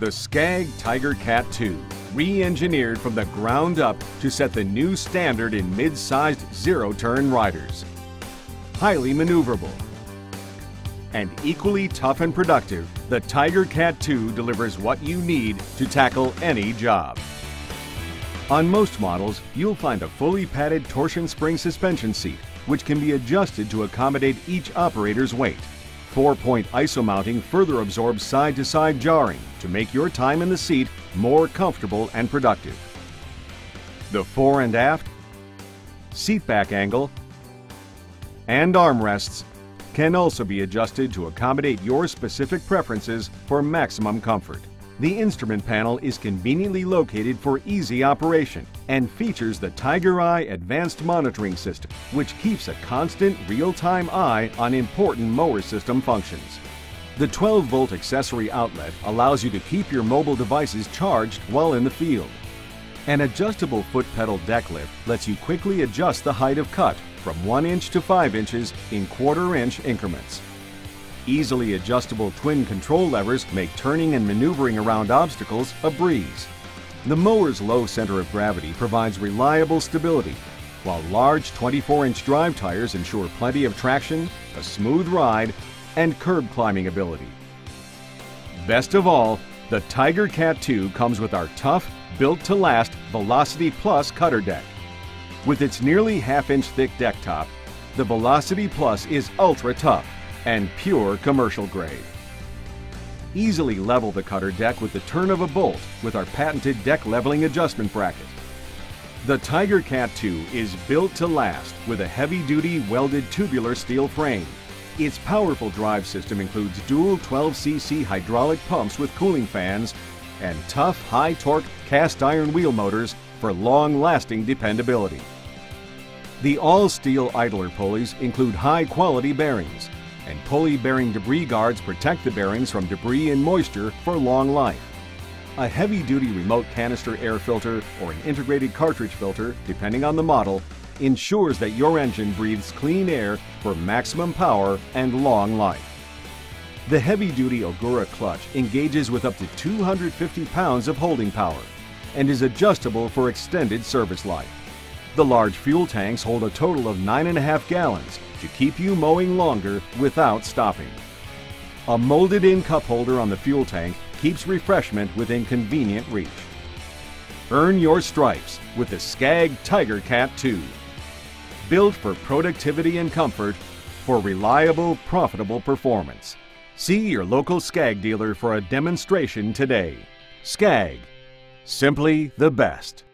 The Scag Tiger Cat 2, re-engineered from the ground up to set the new standard in mid-sized zero-turn riders. Highly maneuverable. And equally tough and productive, the Tiger Cat 2 delivers what you need to tackle any job. On most models, you'll find a fully padded torsion spring suspension seat, which can be adjusted to accommodate each operator's weight. Four-point ISO mounting further absorbs side-to-side jarring to make your time in the seat more comfortable and productive. The fore and aft, seat back angle, and armrests can also be adjusted to accommodate your specific preferences for maximum comfort. The instrument panel is conveniently located for easy operation and features the Tiger Eye Advanced Monitoring System, which keeps a constant real-time eye on important mower system functions. The 12-volt accessory outlet allows you to keep your mobile devices charged while in the field. An adjustable foot pedal deck lift lets you quickly adjust the height of cut from 1 inch to 5 inches in quarter inch increments. Easily adjustable twin control levers make turning and maneuvering around obstacles a breeze. The mower's low center of gravity provides reliable stability, while large 24-inch drive tires ensure plenty of traction, a smooth ride, and curb climbing ability. Best of all, the Tiger Cat 2 comes with our tough, built-to-last Velocity Plus cutter deck. With its nearly half-inch thick deck top, the Velocity Plus is ultra tough and pure commercial grade. Easily level the cutter deck with the turn of a bolt with our patented deck leveling adjustment bracket. The Tiger Cat 2 is built to last with a heavy-duty welded tubular steel frame. Its powerful drive system includes dual 12cc hydraulic pumps with cooling fans and tough, high-torque cast iron wheel motors for long-lasting dependability. The all-steel idler pulleys include high-quality bearings and pulley bearing debris guards protect the bearings from debris and moisture for long life. A heavy-duty remote canister air filter or an integrated cartridge filter, depending on the model, ensures that your engine breathes clean air for maximum power and long life. The heavy-duty Ogura clutch engages with up to 250 pounds of holding power and is adjustable for extended service life. The large fuel tanks hold a total of 9.5 gallons to keep you mowing longer without stopping. A molded-in cup holder on the fuel tank keeps refreshment within convenient reach. Earn your stripes with the Scag Tiger Cat 2. Built for productivity and comfort for reliable, profitable performance. See your local Scag dealer for a demonstration today. Scag, simply the best.